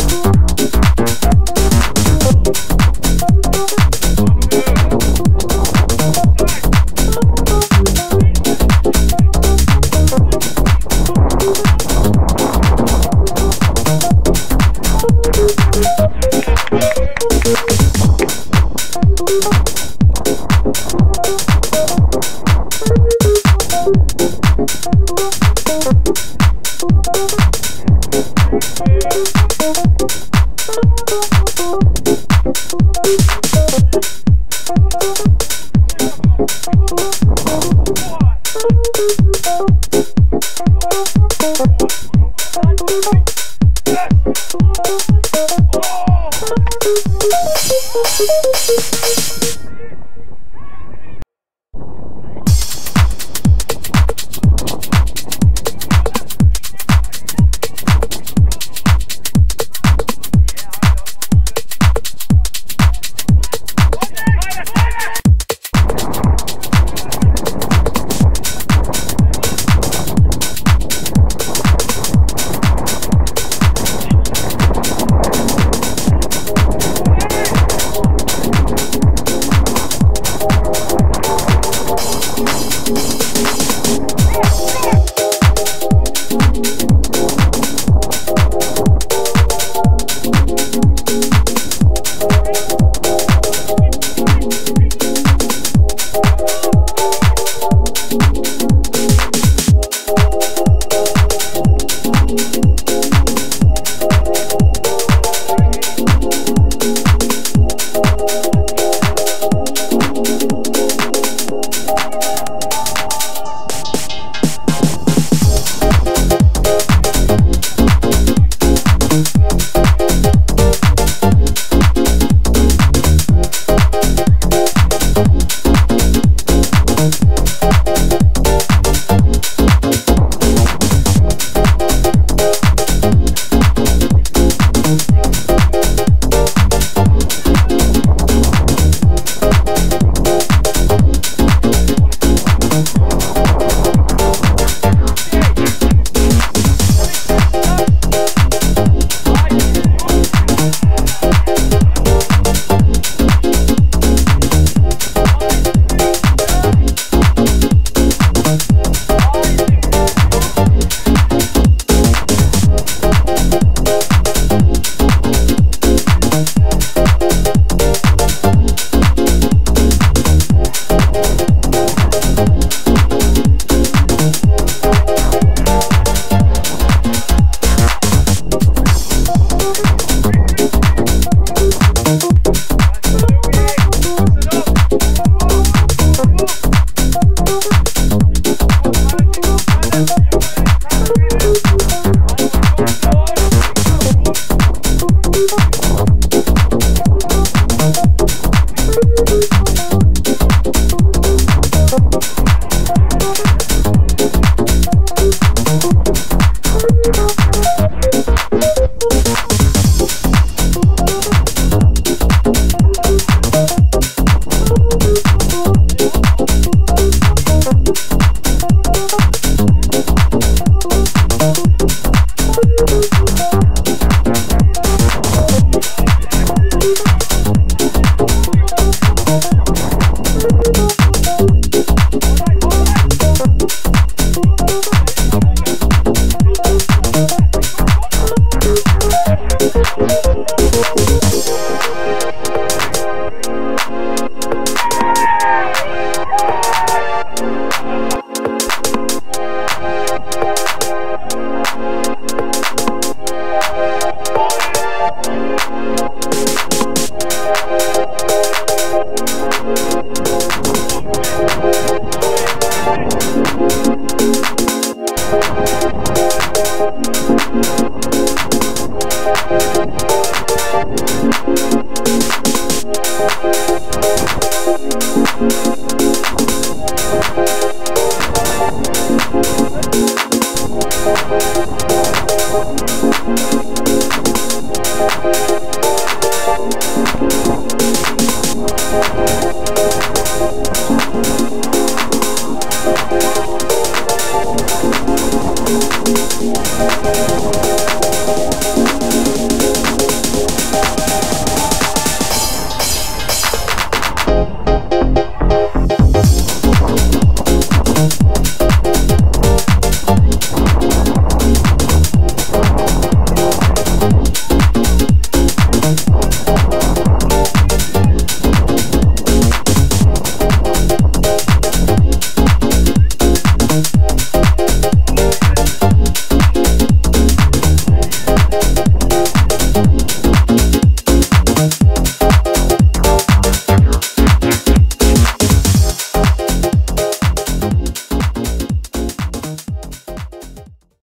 you